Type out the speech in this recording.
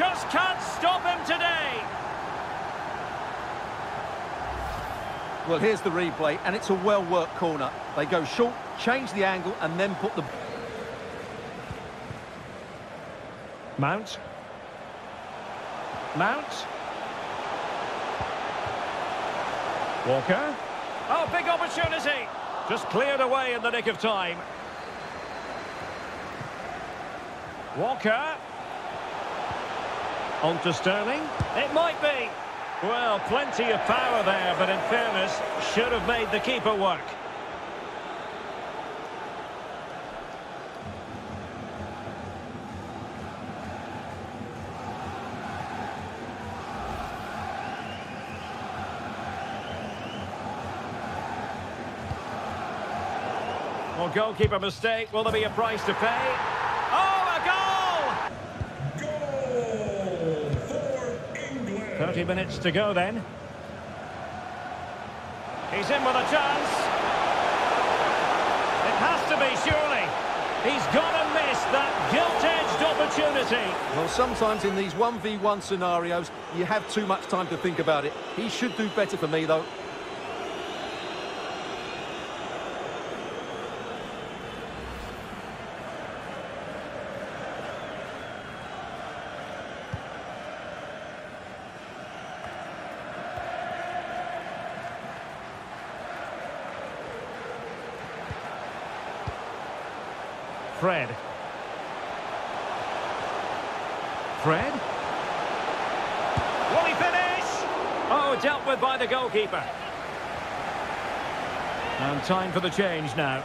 just can't stop him today. Well, here's the replay, and it's a well-worked corner. They go short, change the angle, and then put the... Mount. Mount. Walker. Oh, big opportunity. Just cleared away in the nick of time. Walker. On to Sterling. It might be. Well, plenty of power there, but in fairness, should have made the keeper work. Well, goalkeeper mistake. Will there be a price to pay? Oh, a goal! Goal for England. 30 minutes to go then. He's in with a chance. It has to be, surely. He's got to miss that gilt-edged opportunity. Well, sometimes in these 1v1 scenarios, you have too much time to think about it. He should do better for me, though. Fred. Fred? Will he finish? Oh, dealt with by the goalkeeper. And time for the change now.